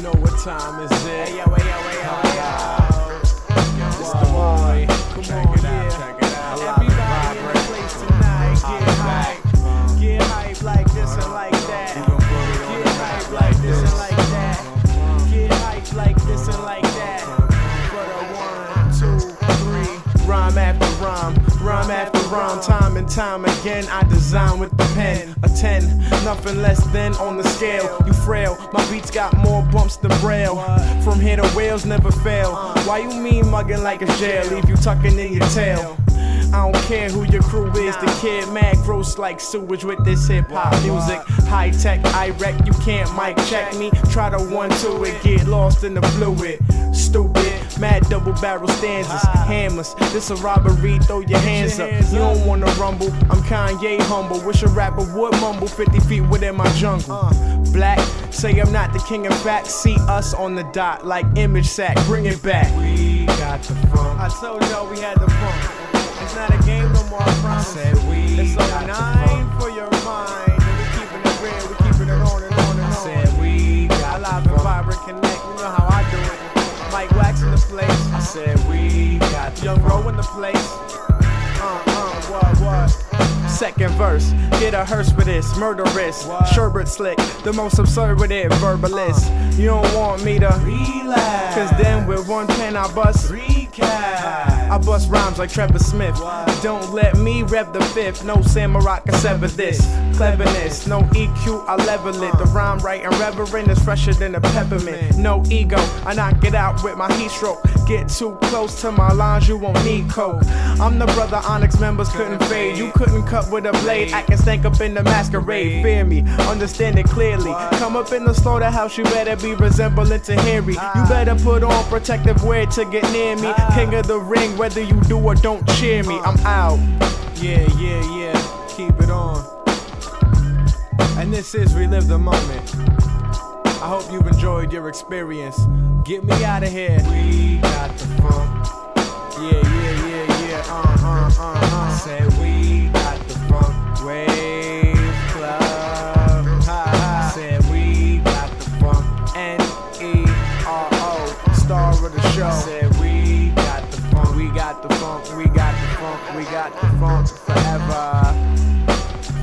You know what time is it? Hey yo, hey yo, hey yo, yo. It's the Rhyme after rhyme, rhyme after rhyme, time and time again. I design with the pen. A 10, nothing less than on the scale. You frail, my beats got more bumps than braille. From here to Wales never fail. Why you mean mugging like a jail? Leave you tucking in your tail. I don't care who your crew is. The kid mad gross like sewage with this hip hop music. High tech, I wreck. You can't mic check me. Try to one two it, get lost in the fluid. Stupid, mad double barrel stanzas, hammers. This a robbery, throw your hands up. You don't wanna rumble. I'm Kanye humble. Wish a rapper would mumble 50 feet within my jungle. Black, say I'm not the king of facts. See us on the dot like image sack. Bring it back. We got the funk. I told y'all we had the funk. It's not a game no more, I promise. Said we it's got 09 for your mind. And we keeping it real, we keeping it on and on and on. Said we got live and vibrant connect, you know how I do it. Mike Wax in the place. I said we got Young funk. Ro in the place. Uh, uh, what, what? Second verse, get a hearse for this, murderous. Sherbert slick, the most absurd with it, verbalist. You don't want me to Relax. Cause then with one pen I bust Recap. I bust rhymes like Trevor Smith. Don't let me rep the fifth. No samurai can sever this. Cleverness, no EQ, I level it. The rhyme right and reverent is fresher than a peppermint. No ego, I knock it out with my heat stroke. Get too close to my lines, you won't need coke. I'm the brother Onyx members couldn't fade. You couldn't cut with a blade. I can stank up in the masquerade. Fear me, understand it clearly. Come up in the slaughterhouse, you better be resembling to Harry. You better put on protective wear to get near me. King of the ring, whether you do or don't cheer me. I'm out. Yeah, yeah, yeah. Keep it on. And this is Relive the Moment. I hope you've enjoyed your experience. Get me out of here. We got the funk forever.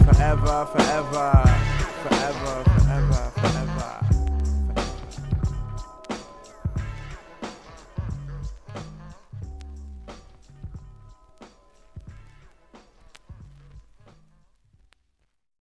Forever, forever, forever,